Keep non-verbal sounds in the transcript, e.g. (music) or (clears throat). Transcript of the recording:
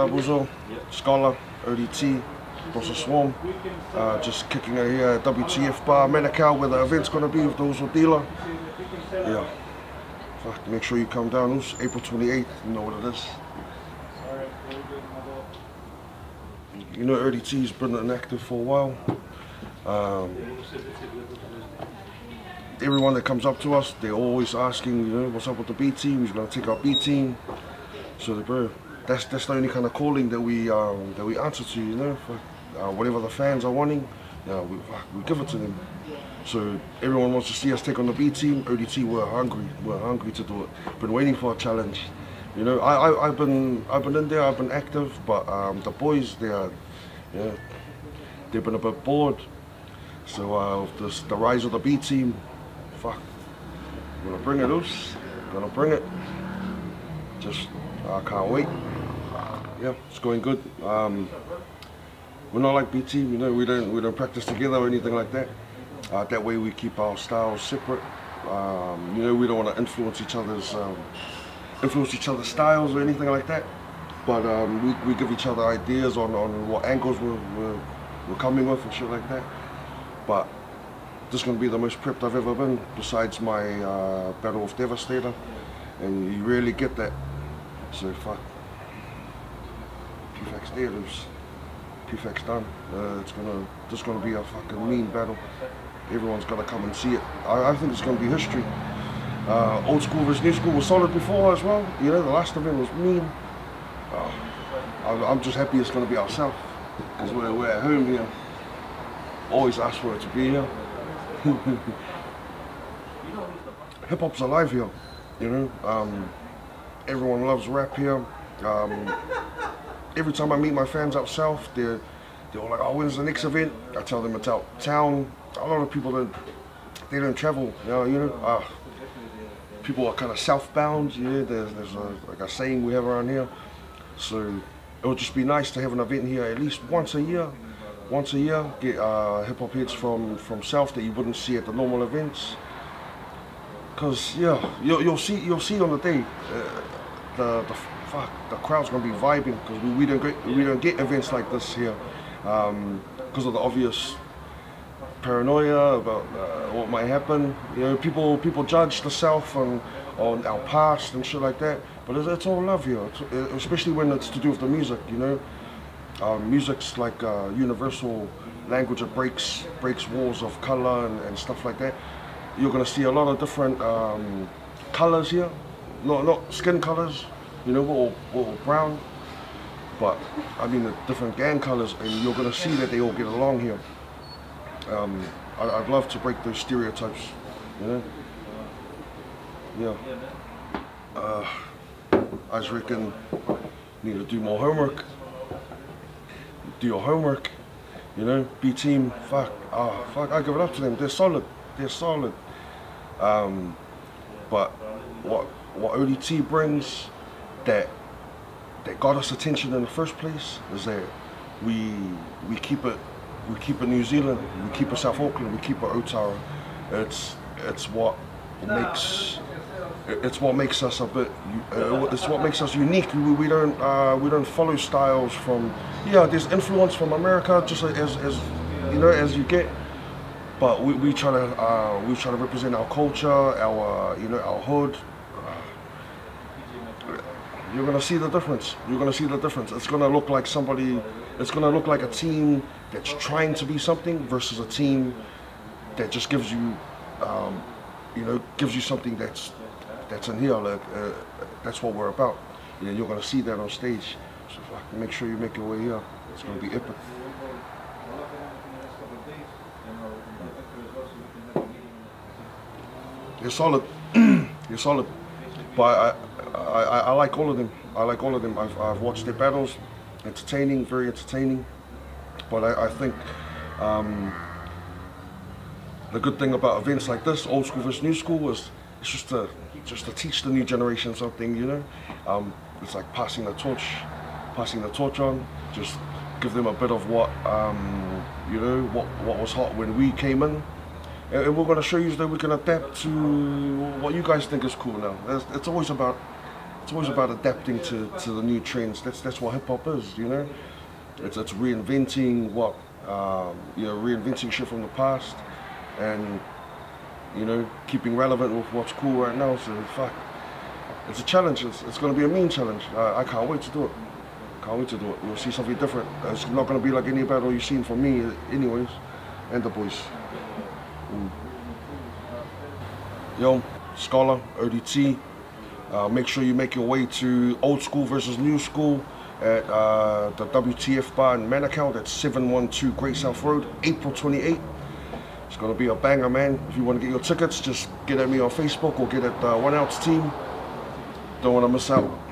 up, Skolar, ODT, Bossa Swarm. Uh, just kicking it here at WTF Bar, Manukau, where the event's going to be with the Uzo dealer. Yeah. Fuck, make sure you come down, It's April 28th, you know what it is. You know, ODT's been inactive for a while. Um, everyone that comes up to us, they're always asking, you know, what's up with the B team? Who's gonna take our B team? So, bro, that's that's the only kind of calling that we um, that we answer to, you know. For, uh, whatever the fans are wanting, yeah, we, we give it to them. So everyone wants to see us take on the B team. ODT, we're hungry. We're hungry to do it. Been waiting for a challenge. You know, I, I have been I've been in there. I've been active, but um, the boys they are, yeah, they've been a bit bored. So uh, this, the rise of the B team, fuck, I'm gonna bring it loose. Gonna bring it. Just I can't wait. Yeah, it's going good. Um, we're not like B team, you know. We don't we don't practice together or anything like that. Uh, that way we keep our styles separate. Um, you know, we don't want to influence each other's um, influence each other's styles or anything like that. But um, we, we give each other ideas on, on what angles we're, we're, we're coming with and shit like that. But this is going to be the most prepped I've ever been, besides my uh, Battle of Devastator. And you really get that. So there, there's PFAX done. Uh, it's gonna, is gonna be a fucking mean battle. Everyone's gotta come and see it. I, I think it's gonna be history. Uh, old school versus new school was solid before as well. You know, the last event was mean. Uh, I, I'm just happy it's gonna be ourselves. Because we're, we're at home here. Always ask for it to be here. (laughs) Hip hop's alive here, you know. Um, everyone loves rap here. Um, every time I meet my fans out south, they're they're all like, "Oh, when's the next event?" I tell them it's out town. A lot of people don't they don't travel, you know. You know, uh, people are kind of southbound. Yeah, there's there's a, like a saying we have around here. So it would just be nice to have an event here at least once a year. Once a year, get uh, hip hop hits from from south that you wouldn't see at the normal events. Cause yeah, you'll, you'll see you'll see on the day, uh, the the fuck the crowd's gonna be vibing because we, we don't get we don't get events like this here, because um, of the obvious paranoia about uh, what might happen. You know, people people judge the South on on our past and shit like that, but it's, it's all love here, it's, especially when it's to do with the music. You know, um, music's like a universal language that breaks breaks walls of color and, and stuff like that you're going to see a lot of different um, colors here. Not, not skin colors, you know, all, all brown. But, I mean, the different gang colors, and you're going to see that they all get along here. Um, I, would love to break those stereotypes, you know? Yeah. Uh, I just reckon need to do more homework. Do your homework, you know? B team, fuck, ah, oh, fuck, I give it up to them. They're solid they're solid. Um, but what what ODT brings that that got us attention in the first place is that we we keep it we keep it New Zealand, we keep it South Auckland, we keep it Otara. It's it's what makes it's what makes us a bit uh, it's what makes us unique we, we don't uh, we don't follow styles from yeah there's influence from America just as, as you know as you get but we, we try to uh, we try to represent our culture, our you know our hood. You're gonna see the difference. You're gonna see the difference. It's gonna look like somebody. It's gonna look like a team that's trying to be something versus a team that just gives you, um, you know, gives you something that's that's in here. Like uh, that's what we're about. You're gonna see that on stage. So make sure you make your way here. It's gonna be epic. You're solid. (clears throat) You're solid. But I, I, I, like all of them. I like all of them. I've, I've watched their battles. Entertaining, very entertaining. But I, I think um, the good thing about events like this, old school versus new school, is it's just to just to teach the new generation something. You know, um, it's like passing the torch, passing the torch on. Just give them a bit of what um, you know, what what was hot when we came in and we're going to show you that we can adapt to what you guys think is cool now. It's, it's always about it's always about adapting to, to the new trends. That's that's what hip hop is, you know. It's it's reinventing what um, you know, reinventing shit from the past, and you know, keeping relevant with what's cool right now. So fuck, it's a challenge. It's, it's going to be a mean challenge. I, I can't wait to do it. Can't wait to do it. You'll see something different. It's not going to be like any battle you've seen from me, anyways, and the boys. Yo, Skolar, ODT. Uh, make sure you make your way to Old School versus New School at uh, the WTF bar in Manukau. That's 712 Great South Road, April 28. It's gonna be a banger, man. If you want to get your tickets, just get at me on Facebook or get at the One Ounce Team. Don't want to miss out.